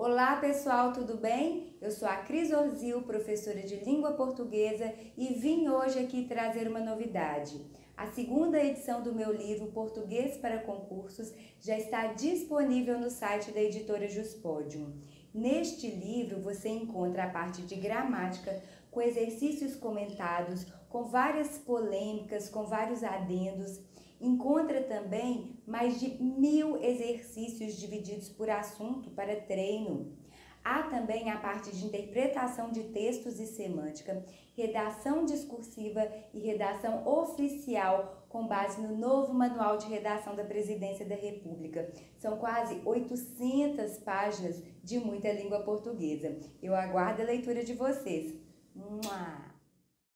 Olá pessoal, tudo bem? Eu sou a Cris Orzil, professora de língua portuguesa e vim hoje aqui trazer uma novidade. A segunda edição do meu livro Português para Concursos já está disponível no site da editora Juspodium. Neste livro você encontra a parte de gramática com exercícios comentados, com várias polêmicas, com vários adendos Encontra também mais de mil exercícios divididos por assunto para treino. Há também a parte de interpretação de textos e semântica, redação discursiva e redação oficial com base no novo Manual de Redação da Presidência da República. São quase 800 páginas de muita língua portuguesa. Eu aguardo a leitura de vocês. Mua!